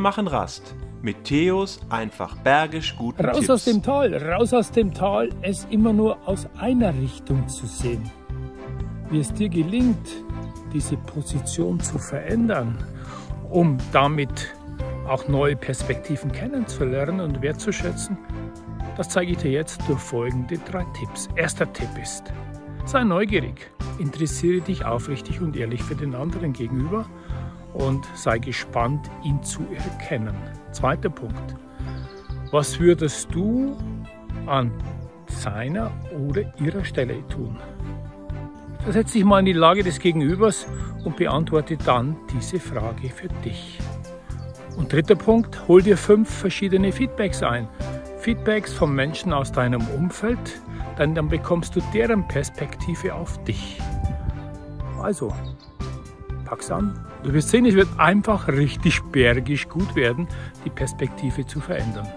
machen Rast mit Theos einfach bergisch guten Raus Tipps. aus dem Tal, raus aus dem Tal, es immer nur aus einer Richtung zu sehen. Wie es dir gelingt, diese Position zu verändern, um damit auch neue Perspektiven kennenzulernen und wertzuschätzen, das zeige ich dir jetzt durch folgende drei Tipps. Erster Tipp ist, sei neugierig, interessiere dich aufrichtig und ehrlich für den anderen gegenüber und sei gespannt, ihn zu erkennen. Zweiter Punkt. Was würdest du an seiner oder ihrer Stelle tun? Versetz dich mal in die Lage des Gegenübers und beantworte dann diese Frage für dich. Und dritter Punkt, hol dir fünf verschiedene Feedbacks ein. Feedbacks von Menschen aus deinem Umfeld, denn dann bekommst du deren Perspektive auf dich. Also, pack's an. Du wirst sehen, es wird einfach richtig bergisch gut werden, die Perspektive zu verändern.